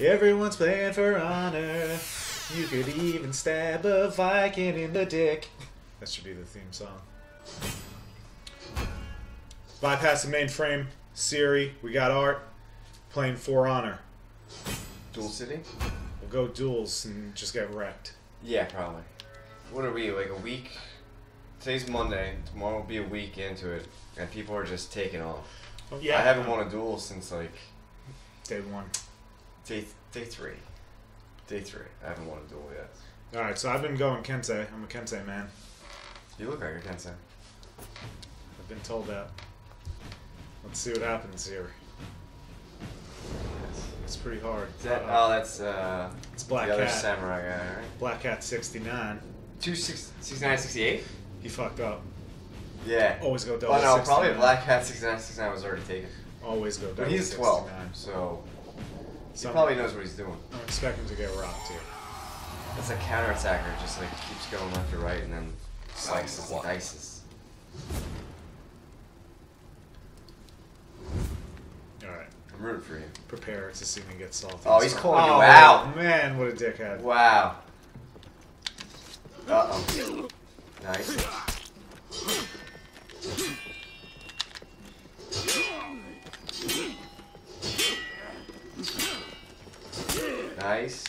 Everyone's playing for honor. You could even stab a Viking in the dick. That should be the theme song. Bypass the mainframe. Seery, we got art. Playing For Honor. Duel City? We'll go duels and just get wrecked. Yeah, probably. What are we, like a week? Today's Monday. Tomorrow will be a week into it. And people are just taking off. Oh, I haven't won a duel since like Day one. Day, day three. Day three. I haven't won a duel yet. Alright, so I've been going Kensei. I'm a Kensei man. You look like a Kensei. I've been told that. Let's see what happens here. It's pretty hard. Is that, Uh, oh, that's uh, it's Black the other Cat. samurai guy, right? Black Cat 69. Two six, 69, 68? He fucked up. Yeah. Always go double Oh no, 69. probably Black Cat 69, 69 was already taken. Always go double But he's 69. 12, so he Some- probably knows what he's doing. I'm expecting to get rocked here. That's a counterattacker, just like keeps going left to right and then slices and dices. Alright, I'm rooting for you. prepare to see me get salty. Oh, he's calling you oh, out. man, what a dickhead. Wow. Uh oh. Nice. Nice.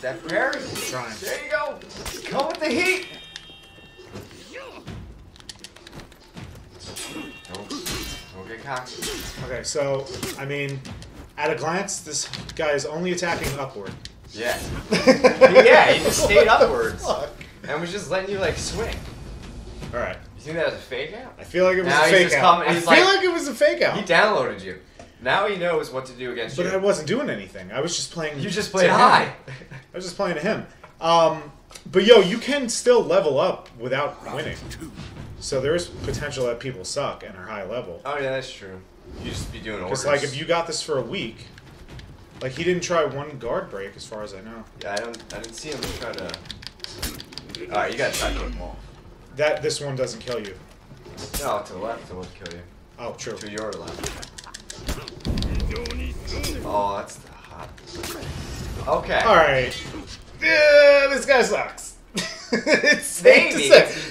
That parry. Trying. There you go. Come with the heat. Don't, don't get cocky. Okay, so, I mean, at a glance, this guy is only attacking upward. Yeah. yeah, he just stayed upwards. And was just letting you like swing. Alright, You think that was a fake out? I feel like it was Now a fake out. coming- I feel like- like it was a fake out. He downloaded you. Now he knows what to do against But you. But I wasn't doing anything. I was just playing. You just played high. I was just playing to him. Um, but yo, you can still level up without winning. So there is potential that people suck and are high level. Oh yeah, that's true. You just be doing orders. Because like if you got this for a week, like he didn't try one guard break as far as I know. Yeah, I don't. I didn't see him try to. All right, you gotta try to kick him off. That this one doesn't kill you. No, to the left, it won't kill you. Oh, true. To your left. Oh, that's the hot. Okay. All right. Yeah, this guy sucks. it's Maybe.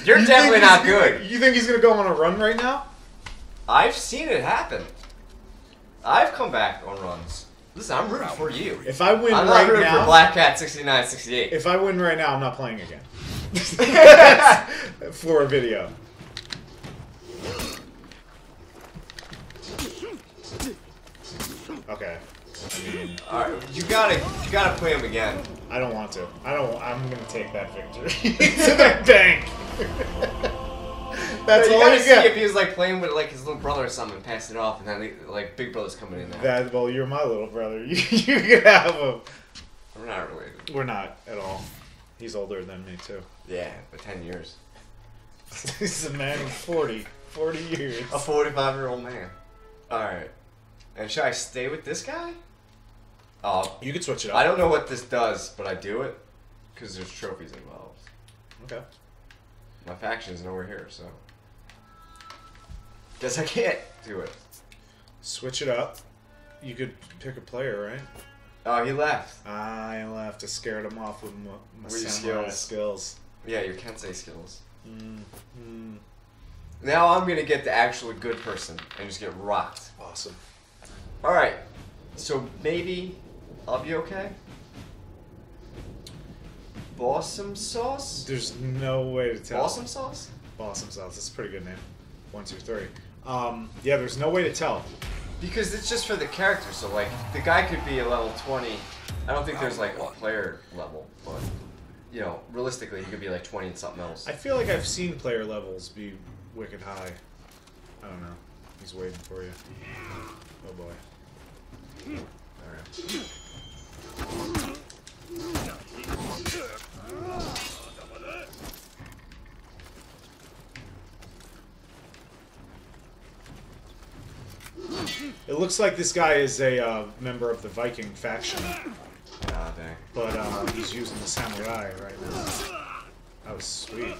You're You definitely not gonna- good. You think he's gonna go on a run right now? I've seen it happen. I've come back on runs. Listen, I'm rooting for you. If I win I'm not right rooting now, for Black Cat 69, 68. if I win right now, I'm not playing again. for a video. Okay. I mean, All right, you gotta, you gotta play him again. I don't want to. I don't. I'm gonna take that victory to the bank. That's you all gotta you see get. if he was like playing with like his little brother or something, and passing it off, and then like Big Brother's coming in there. That well, you're my little brother. You, you can have him. We're not related. We're not at all. He's older than me too. Yeah, but ten years. He's a man of 40. 40 years. A 45 year old man. And should I stay with this guy? Oh, You could switch it up. I don't know what this does, but I do it because there's trophies involved. Okay. My faction's nowhere here, so. Guess I can't do it. Switch it up. You could pick a player, right? Oh, he left. I left to scare him off with my, skills. skills. Yeah, your Kensei skills. Mm, mm, Now I'm gonna get the actual good person and just get rocked. awesome. Alright. So maybe I'll be okay? Bossum sauce? There's no way to tell. Bossum sauce? Bossum sauce. That's a pretty good name. One, two, three. Um, yeah, there's no way to tell. Because it's just for the character, so like the guy could be a level 20. I don't think there's like a player level, but you know, realistically, he could be like 20 and something else. I feel like I've seen player levels be wicked high. I don't know. He's waiting for you. Oh boy. Alright. It looks like this guy is a uh, member of the Viking faction, Ah, dang. but uh, he's using the samurai right now. That was sweet.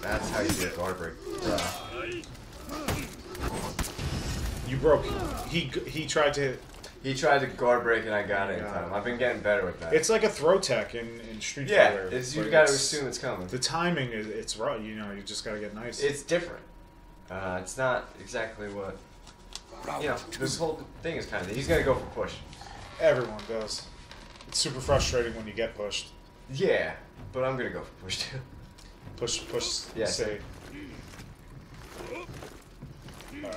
That's how you do a guard break. You broke. He he tried to He tried to guard break and I got it in time. I've been getting better with that. It's like a throw tech in, in Street yeah, Fighter. but you got to assume it's coming. The timing is it's right. You know, you just gotta get nice. It's different. Uh, it's not exactly what you know. This whole thing is kind of. He's gonna go for push. Everyone does. It's super frustrating when you get pushed. Yeah, but I'm gonna go for push too. Push, push. Yeah, Say. Uh,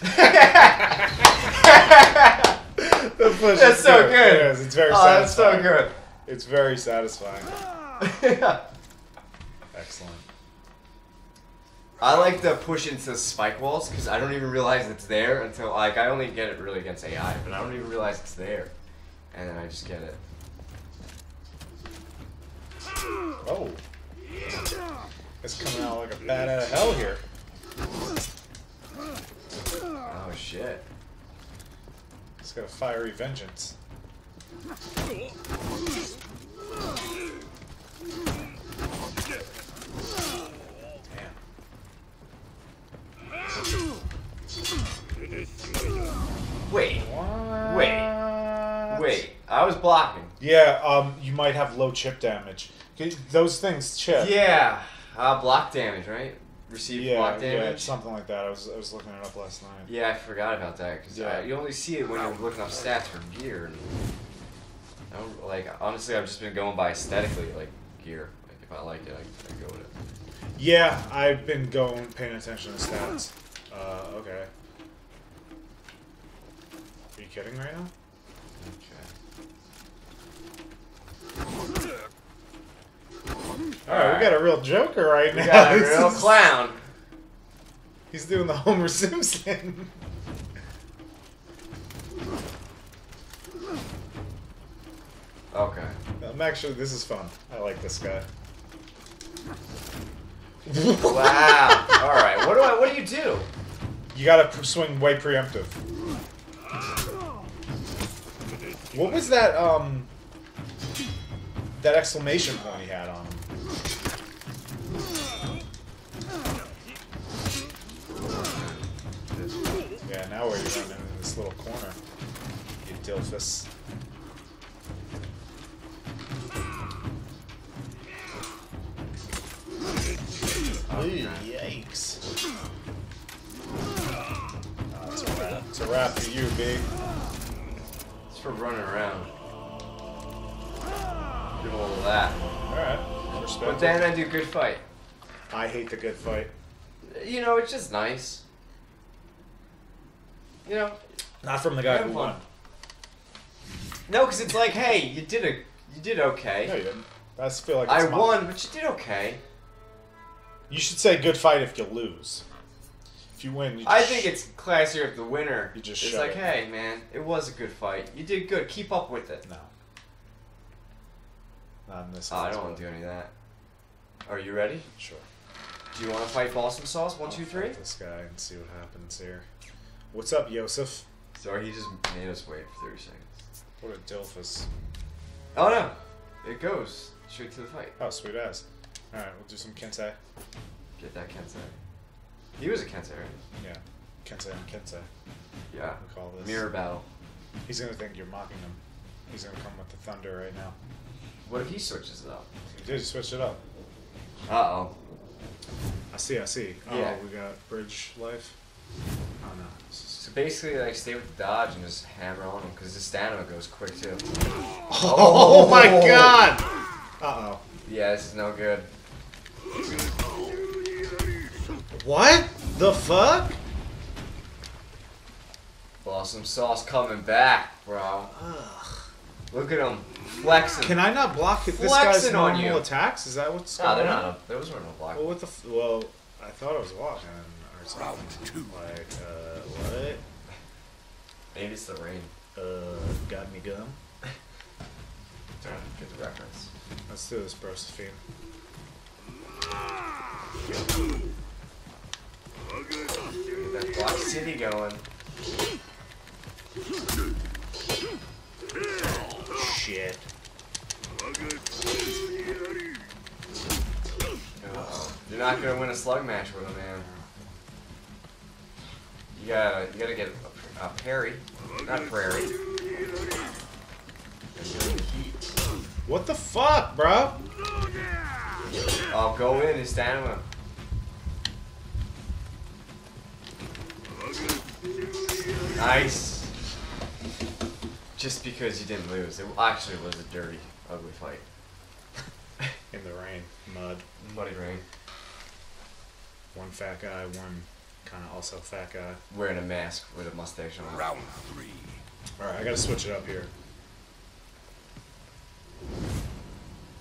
the push That's so good. good. It is. It's very oh, that's so satisfying. good. It's very satisfying. Excellent. I like the push into spike walls because I don't even realize it's there until like I only get it really against AI, but I don't even realize it's there, and then I just get it. Oh. It's coming out like a bat out of hell here. Oh shit! It's got a fiery vengeance. Damn. Wait, What? wait! I was blocking. Yeah, um, you might have low chip damage. Those things chip. Yeah, uh, block damage, right? Receive yeah, block yeah, damage. something like that. I was, I was looking it up last night. Yeah, I forgot about that because Yeah. you only see it when you're looking up stats for gear. And I like honestly, I've just been going by aesthetically, like gear. Like if I like it, I, I go with it. Yeah, I've been going, paying attention to stats. Uh, okay. Are you kidding right now? Okay. Alright, we got a real Joker right We now. got a real clown. He's doing the Homer Simpson. Okay. I'm actually, this is fun. I like this guy. Wow. All right. What do I? What do you do? You gotta swing way preemptive. What was that, um... That exclamation point he had on him? Little corner. You dilfus. Ooh, yikes. Oh, it's a wrap. It's a wrap for you, big. It's for running around. Do all of that. Alright. Respect. But then I do good fight. I hate the good fight. You know, it's just nice. You know, Not from the guy who won. no, because it's like, hey, you did a, you did okay. No, you didn't. I feel like I it's my- won, but you did okay. You should say good fight if you lose. If you win, you I just- think it's classier if the winner You just is shut like, it. hey, man, it was a good fight. You did good. Keep up with it. no. Not in this. Oh, I don't want to do any of that. Are you ready? Sure. Do you want to fight Boston Sauce? One, I'll two, fight three. This guy and see what happens here. What's up, Yosef? Sorry, he just made us wait for 30 seconds. What a dilfus. Oh no, it goes straight to the fight. Oh, sweet ass. Alright, we'll do some Kensei. Get that Kensei. He was a Kensei, right? Yeah. Kensei on Kensei. Yeah. We call this. Mirror battle. He's gonna think you're mocking him. He's gonna come with the thunder right now. What if he switches it up? He did switch it up. Uh oh. I see, I see. Oh, Yeah. we got bridge life. Oh no. So basically, like, stay with the dodge and just hammer on him because his stamina goes quick too. Oh, my god! Uh oh. Yeah, this is no good. What? The fuck? Blossom Sauce coming back, bro. Ugh. Look at him flexing. Can I not block it? This guy's on normal you. attacks? Is that what's No, going they're on? not. There was no block. Well, what the? F- well, I thought I was walking or something. Like, uh, what? Maybe it's the rain. Uh, got me gum. Trying to get the reference. Let's do this, Brosephine. Get that Block City going. Shit. Uh-oh. You're not gonna win a slug match with him, man. You gotta, you gotta get Uh, parry. Not prairie. And go to heat. What the fuck, bro? Oh, go in his stamina. Nice. Just because you didn't lose. It actually was a dirty, ugly fight. In the rain, mud. Muddy rain. One fat guy, one kind of also fat guy. Uh, Wearing a mask with a mustache on. Round three. All right, I gotta switch it up here.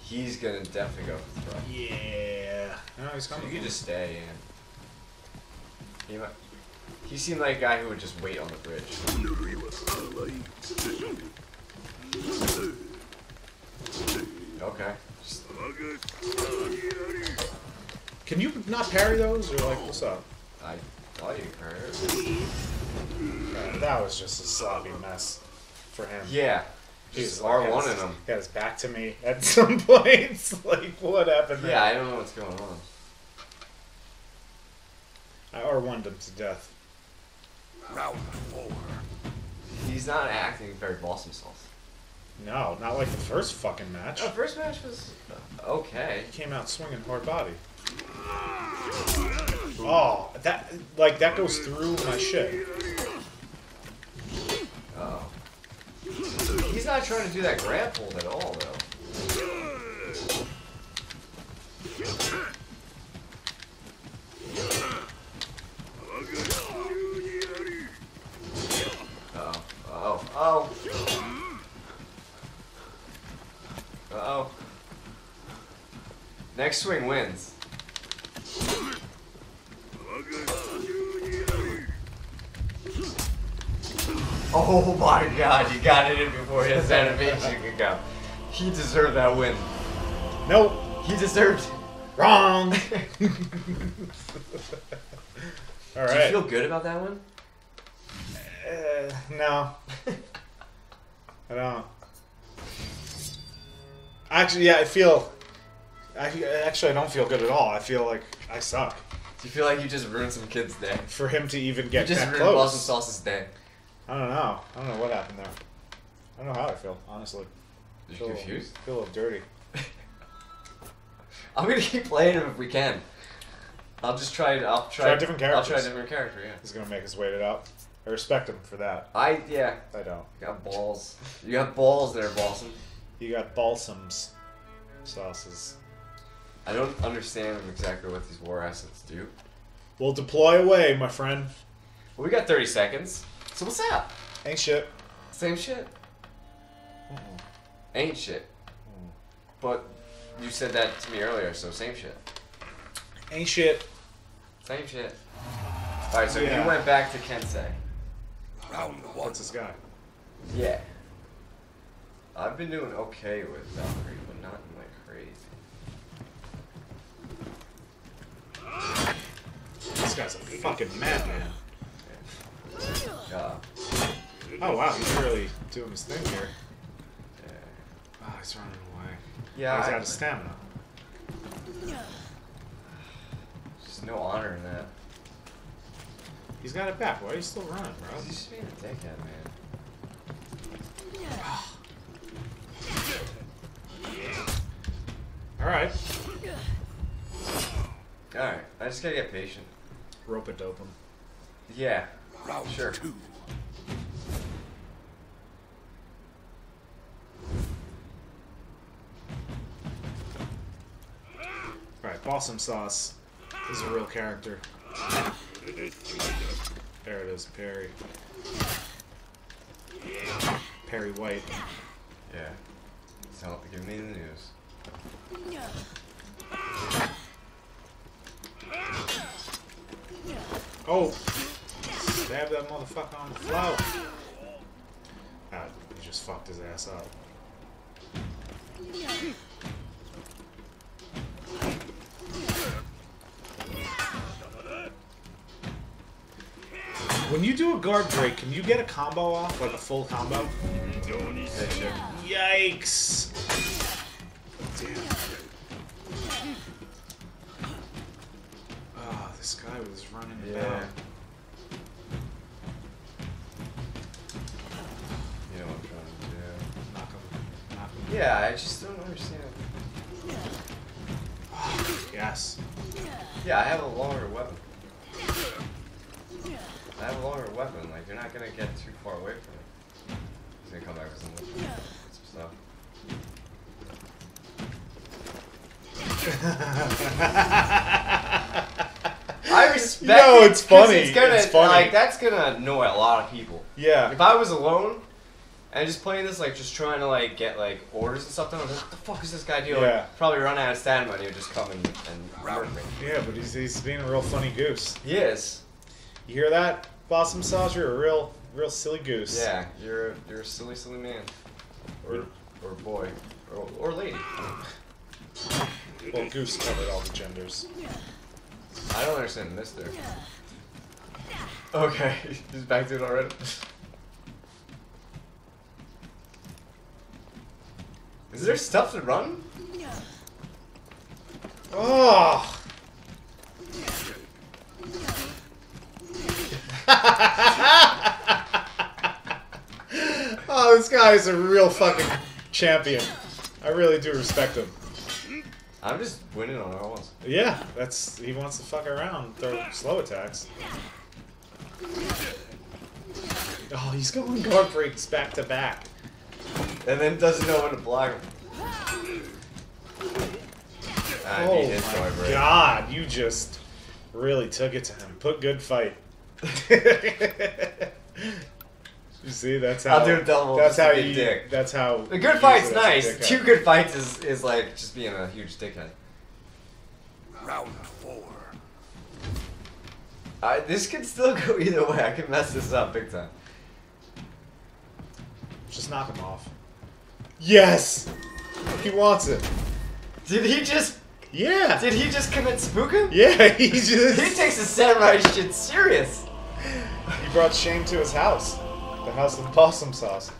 He's gonna definitely go for the throw. Yeah. No, he's coming. So you can just stay in. He, might, he seemed like a guy who would just wait on the bridge. Okay. Can you not parry those, or like, what's up? I thought you heard. Uh, that was just a sloppy mess for him. Yeah. He's Just R1 had in his- him. He had his back to me at some points. like, what happened there? Yeah, I don't know what's going on. I R1'd him to death. Round four. He's not acting very boss himself. No, not like the first fucking match. The first match was uh, okay. He came out swinging hard body. Oh, that like that goes through my shit. Oh. He's not trying to do that grab hold at all, though. Oh. Oh. Uh oh. Next swing wins. Oh my god, you got it in before his animation could go. He deserved that win. Nope, He deserved wrong. All Do you feel good about that one? Uh, no, I don't. Actually, yeah, I feel. I, actually, I don't feel good at all. I feel like I suck. Do you feel like you just ruined some kid's day? For him to even get You just that ruined Boston close, Sauce's day. I don't know. I don't know what happened there. I don't know how I feel, honestly. You Feel a little- confused? Feel a little dirty. I'm gonna keep playing him if we can. I'll just try. it. I'll try, Try different characters. I'll try a different character. Yeah. He's gonna make us wait it out. I respect him for that. I yeah. I don't. You got balls. You got balls there, Balsam. You got balsams sauces. I don't understand exactly what these war assets do. We'll deploy away, my friend. Well, we got 30 seconds. So what's up? Ain't shit. Same shit. Mm-hmm. Ain't shit. Mm. But you said that to me earlier, so same shit. Ain't shit. Same shit. All right, so Yeah. you went back to Kensei. Round one. What's this guy? Yeah. I've been doing okay with Valkyrie, but not like crazy. This guy's a fucking madman. Yeah. Oh wow, he's really doing his thing here. Yeah. Oh, he's running away. Yeah. Oh, he's I- out of stamina. There's no honor in that. He's got it back. Why are you still running, bro? He's just being a dickhead, man. Ah. All right, Alright, I just gotta get patient. rope a dope him. Yeah. Round Sure. two. All right, Balsam Sauce is a real character. There it is, Perry. Perry White. Yeah. So give me the news. Oh! Stab that motherfucker on the floor. Ah, he just fucked his ass up. When you do a guard break, can you get a combo off? Like a full combo? Yikes! Damn. Oh, this guy was running Yeah. about. Yeah, I just don't understand. Yes. Yeah, I have a longer weapon. I have a longer weapon. Like, you're not gonna get too far away from it. He's gonna come back with some, stuff. I respect No, it funny. It's, gonna, It's funny. Like, that's gonna annoy a lot of people. yeah. If I was alone and just playing this, like just trying to like get like orders and stuff done, I'm like, what the fuck is this guy doing? Yeah. Probably run out of stamina and he would just come and, and murder me. Yeah, but he's, he's being a real funny goose. He is. You hear that, Blossom Sauce? You're a real, real silly goose. Yeah, you're you're a silly, silly man. Or or boy. Or, or lady. Well, Goose covered all the genders. I don't understand Mister. Okay, he's back to it already. Is there stuff to run? Oh! oh, this guy is a real fucking champion. I really do respect him. I'm just winning on all ones. Yeah, that's he wants to fuck around, throw slow attacks. Oh, he's going guard breaks back to back. And then doesn't know when to block him. Ah, oh he hit my break. god, you just really took it to him. Put good fight. you see, that's how. I'll do a double That's just to how be you. dick. That's how. The good fight's it as a nice. Two good fights is, is like just being a huge dickhead. Round four. I, this could still go either way. I could mess this up big time. Just knock him off. Yes, he wants it. Did he just? Yeah. Did he just commit seppuku? Yeah, he just. He takes the samurai shit serious. He brought shame to his house. The house of possum sauce.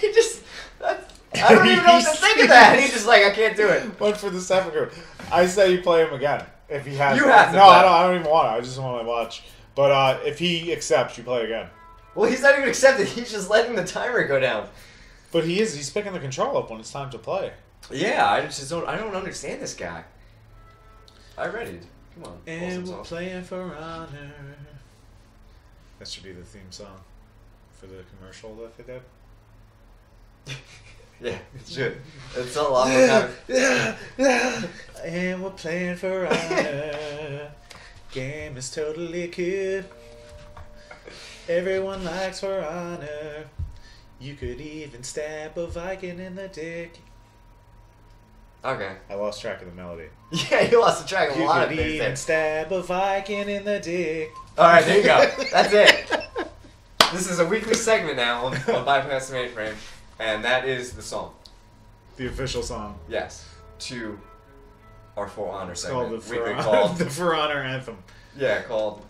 He just. That's, I don't even know what to think of that. He's just like, I can't do it. One for the group. I say you play him again if he has. You have to No. I don't. I don't even want to. I just want to watch. But uh, if he accepts, you play again. Well, he's not even accepting. He's just letting the timer go down. But he is. He's picking the control up when it's time to play. Yeah, I just don't. I don't understand this guy. I read it. Come on. And we're sauce. playing for honor. That should be the theme song for the commercial that they did. Yeah, it should. It's a lot more kind of. yeah, yeah. And we're playing for honor. Game is totally cool. Everyone likes for honor. You could even stab a Viking in the dick. Okay. I lost track of the melody. Yeah, you lost the track of a You lot of could things even there. stab a Viking in the dick. All right, there you go. That's it. This is a weekly segment now on, on Bypass the Mainframe, and that is the song. The official song. Yes, to our For Honor It's called segment. the For, weekly Honor, called. the For Honor anthem. Yeah, called.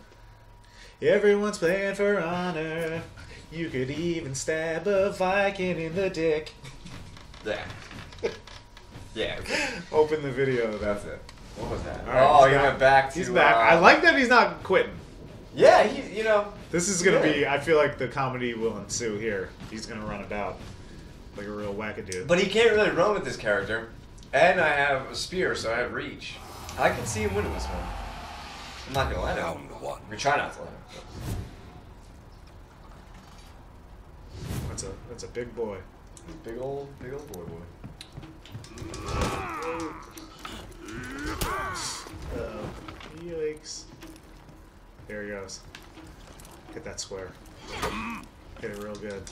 Everyone's playing for honor. You could even stab a Viking in the dick. Yeah. Yeah. okay. Open the video. That's That's it. What was that? All right, oh, he's he back. went back to. He's back. uh, I like that he's not quitting. Yeah, he. You know. This is gonna Yeah. be. I feel like the comedy will ensue here. He's gonna run about like a real wackadoo. But he can't really run with this character, and I have a spear, so I have reach. I can see him winning this one. I'm not gonna let him. Round one. We try not to let him. that's a that's a big boy. Big old, big old boy boy. Uh, yikes! There he goes. Hit that square. Hit it real good.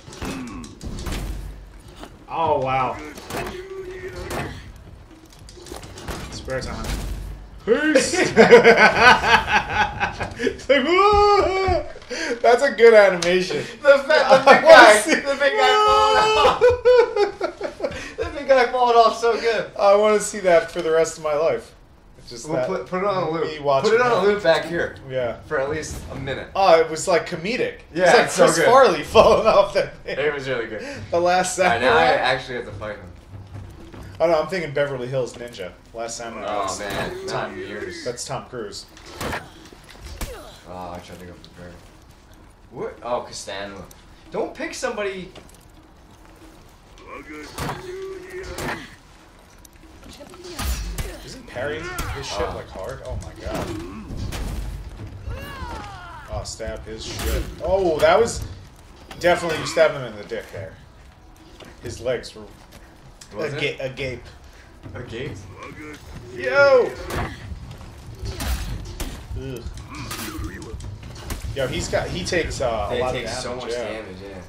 Oh wow! Square time. Peace. It's like, "Whoa!" That's a good animation. The, fa- the big guy, see- the big guy falling off. the big guy falling off so good. I want to see that for the rest of my life. Just We'll put, put it on a loop. Put it on that. a loop back here Yeah. for at least a minute. Oh, it was like comedic. Yeah, it's like it's so Chris good. Farley falling off that thing. It was really good. The last Alright, samurai. now I actually have to fight him. Oh no, I'm thinking Beverly Hills Ninja. Last samurai. Oh That's- man, in years. That's Tom Cruise. Oh, I tried to go for Barry. What? Oh, Costanza. Don't pick somebody Isn't parrying his shit Uh. like hard? Oh my god. Oh, stab his shit. Oh, that was definitely you stabbed him in the dick there. His legs were Was aga- it? agape. A gate? Yo! Ugh. Yo, he's got he takes uh, a lot take of damage. so much yeah. damage, yeah.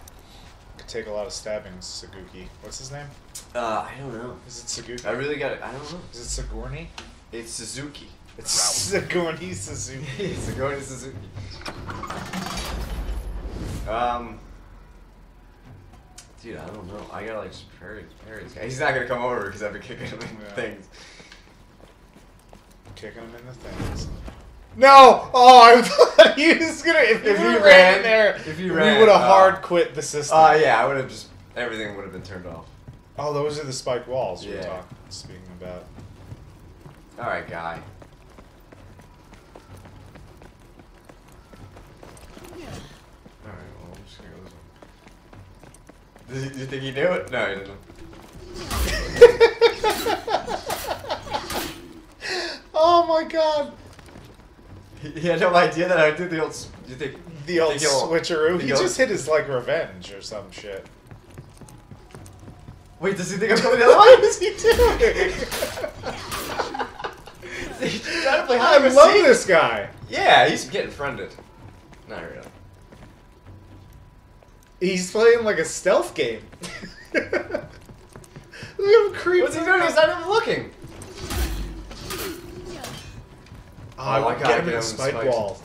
Could take a lot of stabbings, Saguki. What's his name? Uh, I don't know. Is it Saguki? I really got it. I don't know. Is it Sigourney? It's Suzuki. It's Sigourney Suzuki. it's going to Suzuki. Um, dude, I don't know. I gotta like just parry, parry this guy. He's not gonna come over because I've been kicking him in Yeah. things. Kicking him in the things. No! Oh, I thought he was gonna. If, If he he ran, ran- there, if he we ran, would have uh, hard quit the system. Uh, yeah, I would have just everything would have been turned off. Oh, those are the spike walls we were Yeah. talking, speaking about. All right, guy. All Did you, think he knew it? No, he didn't. Oh my god! He, he had no idea that I did the old. You think The old think switcheroo. He just hit his like revenge or some shit. Wait, does he think I'm coming the other way? is he doing? He's trying to play I love this guy. Yeah, he's getting friended. Not really. He's playing like a stealth game. Look at him creep. What's he doing? He's not even looking. Oh, I Oh, I gotta get him in in spike spikes. wall.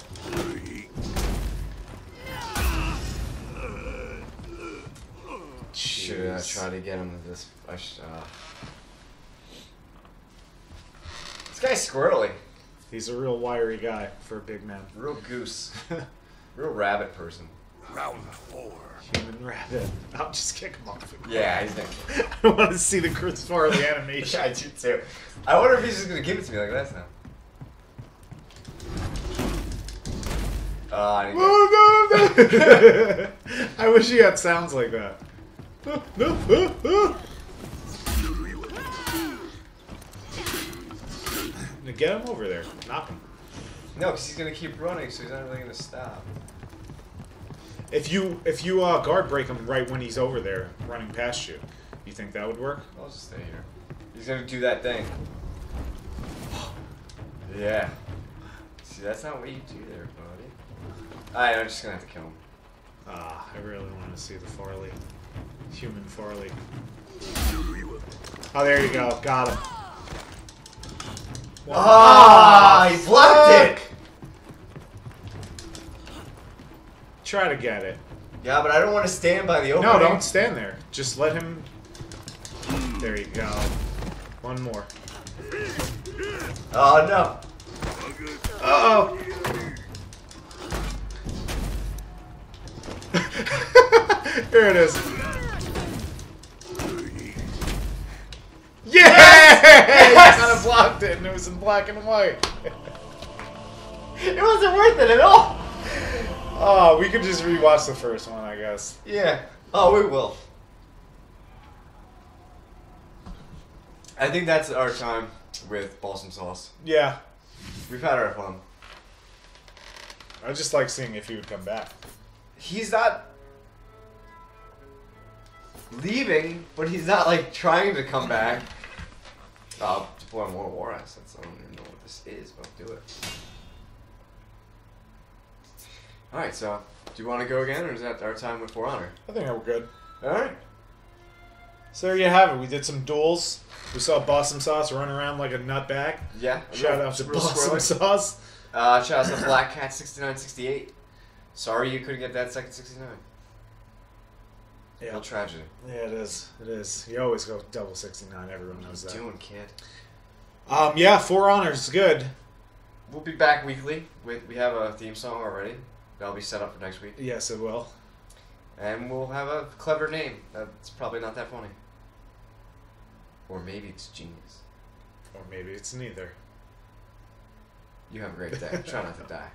Should I try to get him to this? I sh- uh... This guy's squirrely. He's a real wiry guy for a big man. Real goose. Real rabbit person. Round four. Human rabbit. I'll just kick him off. Yeah, he's not. I want to see the Chris Farley animation. I do too. I wonder if he's just gonna give it to me like that now. Uh, I Oh, no, no. I wish he had sounds like that. No, no, no, no. Now Get him over there. Knock him. no, because he's gonna keep running, so he's not really gonna stop. If you if you uh, guard break him right when he's over there running past you, you think that would work? I'll just stay here. He's gonna do that thing. Yeah. See, that's not what you do there, buddy. Alright, I'm just gonna have to kill him. Ah, I really want to see the Farley, human Farley. Oh, there you go. Got him. Ah, he blocked it! Try to get it. Yeah, but I don't want to stand by the opening. No, don't stand there. Just let him. There you go. One more. Oh, no. Uh oh. Here it is. Yeah! Yes! Kind of blocked it, and it was in black and white. It wasn't worth it at all. Oh, we could just rewatch the first one, I guess. Yeah. Oh, we will. I think that's our time with balsam sauce. Yeah, We've had our fun. I just like seeing if he would come back. He's not leaving, but he's not like trying to come back. Oh, deploy more war assets. I don't even know what this is, but I'll do it. Alright, so do you want to go again, or is that our time with For Honor? I think we're good. Alright. So there you have it. We did some duels. We saw Bossum Sauce run around like a nutbag. Yeah. Shout out to squirrely. Sauce. Uh, shout out to Black Cat 6968. Sorry you couldn't get that second 69. Yeah. Real tragedy. Yeah, it is. It is. You always go double 69. Everyone knows What that. you doing, kid? Um, yeah, For Honors is good. We'll be back weekly. We, we have a theme song already. That'll be set up for next week. Yes, it will. And we'll have a clever name. That's probably not that funny. Or maybe it's genius. Or maybe it's neither. You have a great day. Try not to die.